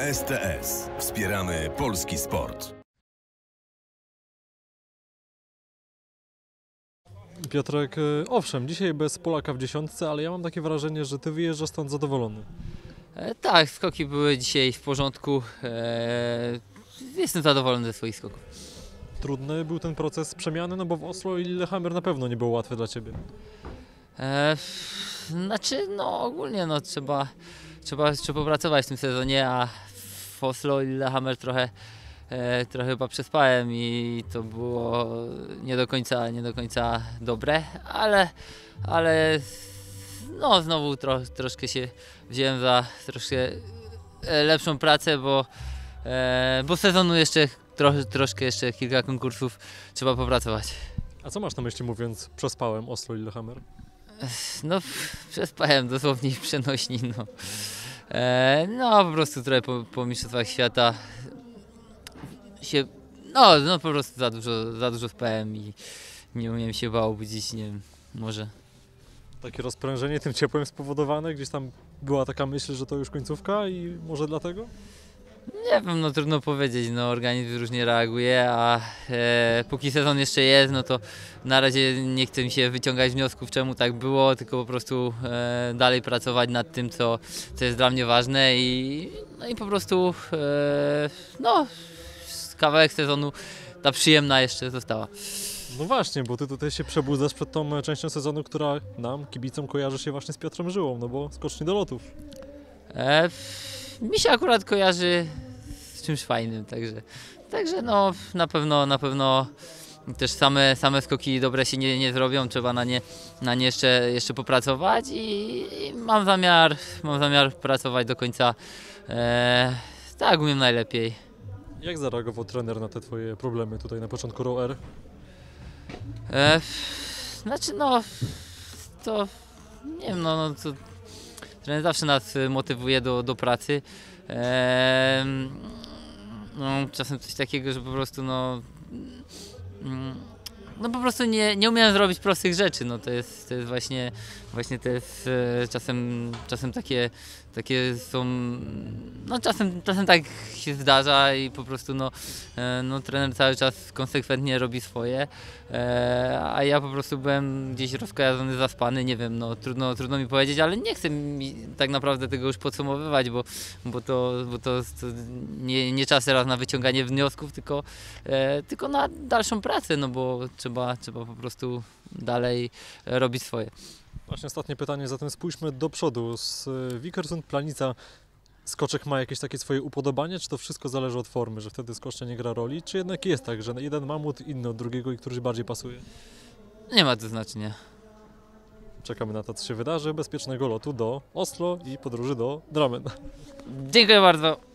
STS. Wspieramy polski sport. Piotrek, e, owszem, dzisiaj bez Polaka w dziesiątce, ale ja mam takie wrażenie, że ty wyjeżdżasz stąd zadowolony. E, Tak, skoki były dzisiaj w porządku. E, Jestem zadowolony ze swoich skoków. Trudny był ten proces przemiany, no bo w Oslo i Lillehammer na pewno nie było łatwe dla ciebie. E, Znaczy, no ogólnie no, trzeba, trzeba jeszcze popracować w tym sezonie, a w Oslo i Lillehammer trochę, e, trochę chyba przespałem i to było nie do końca, nie do końca dobre, ale, ale no znowu tro, troszkę się wziąłem za troszkę e, lepszą pracę, bo, e, bo sezonu jeszcze tro, troszkę jeszcze kilka konkursów trzeba popracować. A co masz na myśli mówiąc przespałem Oslo i Lillehammer? No, przespałem dosłownie w przenośni, no. E, no, po prostu trochę po, po Mistrzostwach Świata się, no, no po prostu za dużo, za dużo spałem i nie umiem się chyba obudzić, nie wiem, może. Takie rozprężenie tym ciepłem spowodowane? Gdzieś tam była taka myśl, że to już końcówka i może dlatego? Nie wiem, no trudno powiedzieć, no organizm różnie reaguje, a e, póki sezon jeszcze jest, no to na razie nie chcę mi się wyciągać wniosków, czemu tak było, tylko po prostu e, dalej pracować nad tym, co, co jest dla mnie ważne i, no i po prostu, e, no, kawałek sezonu, ta przyjemna jeszcze została. No właśnie, bo ty tutaj się przebudzasz przed tą e, częścią sezonu, która nam, kibicom, kojarzy się właśnie z Piotrem Żyłą, no bo skoczni do lotów. E, mi się akurat kojarzy z czymś fajnym, także, także no na pewno, na pewno też same, same skoki dobre się nie, nie zrobią, trzeba na nie, na nie jeszcze, jeszcze popracować i, i mam zamiar, mam zamiar pracować do końca e, tak umiem najlepiej. Jak zareagował trener na te twoje problemy tutaj na początku Row R? E, znaczy no to nie wiem, no, no to trener zawsze nas y, motywuje do, do pracy. No, czasem coś takiego, że po prostu no mm, no po prostu nie, nie umiem zrobić prostych rzeczy, no to jest, to jest właśnie, właśnie to jest e, czasem, czasem takie, takie są, no czasem, czasem tak się zdarza i po prostu no, e, no trener cały czas konsekwentnie robi swoje, e, a ja po prostu byłem gdzieś rozkojarzony, zaspany, nie wiem, no trudno, trudno mi powiedzieć, ale nie chcę tak naprawdę tego już podsumowywać, bo, bo to, bo to, to nie, nie czas teraz na wyciąganie wniosków, tylko, e, tylko na dalszą pracę, no bo trzeba, trzeba po prostu dalej robić swoje. Właśnie ostatnie pytanie, zatem spójrzmy do przodu. Z e, Wikersund Planica skoczek ma jakieś takie swoje upodobanie, czy to wszystko zależy od formy, że wtedy skoczek nie gra roli, czy jednak jest tak, że jeden mamut inny od drugiego i któryś bardziej pasuje? Nie ma to znaczenia. Czekamy na to, co się wydarzy. Bezpiecznego lotu do Oslo i podróży do Drammen. Dziękuję bardzo.